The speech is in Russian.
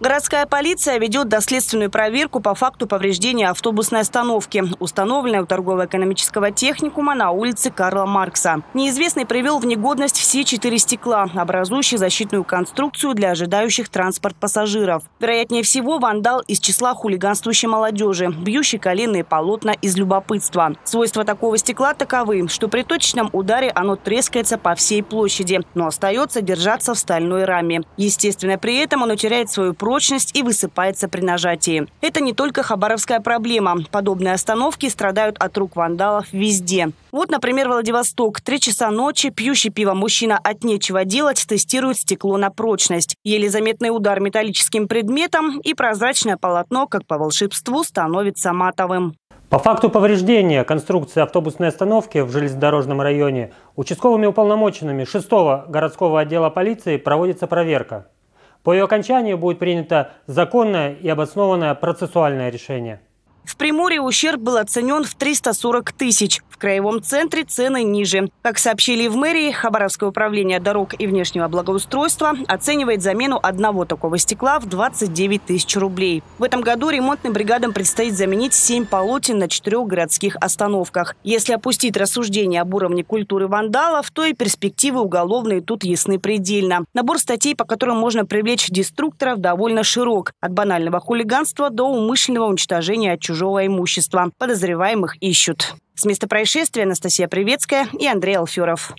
Городская полиция ведет доследственную проверку по факту повреждения автобусной остановки, установленной у торгово-экономического техникума на улице Карла Маркса. Неизвестный привел в негодность все четыре стекла, образующие защитную конструкцию для ожидающих транспорт пассажиров. Вероятнее всего, вандал из числа хулиганствующей молодежи, бьющий коленные полотна из любопытства. Свойства такого стекла таковы, что при точечном ударе оно трескается по всей площади, но остается держаться в стальной раме. Естественно, при этом оно теряет свою прочность и высыпается при нажатии. Это не только хабаровская проблема. Подобные остановки страдают от рук вандалов везде. Вот, например, Владивосток. Три часа ночи пьющий пиво мужчина от нечего делать тестирует стекло на прочность. Еле заметный удар металлическим предметом и прозрачное полотно, как по волшебству, становится матовым. По факту повреждения конструкции автобусной остановки в железнодорожном районе участковыми уполномоченными 6-го городского отдела полиции проводится проверка. По ее окончанию будет принято законное и обоснованное процессуальное решение. В Приморье ущерб был оценен в 340 тысяч. В краевом центре цены ниже. Как сообщили в мэрии, Хабаровское управление дорог и внешнего благоустройства оценивает замену одного такого стекла в 29 тысяч рублей. В этом году ремонтным бригадам предстоит заменить 7 полотен на четырех городских остановках. Если опустить рассуждение об уровне культуры вандалов, то и перспективы уголовные тут ясны предельно. Набор статей, по которым можно привлечь деструкторов, довольно широк. От банального хулиганства до умышленного уничтожения чужого имущества. Подозреваемых ищут. С места происшествия Анастасия Приветская и Андрей Алферов.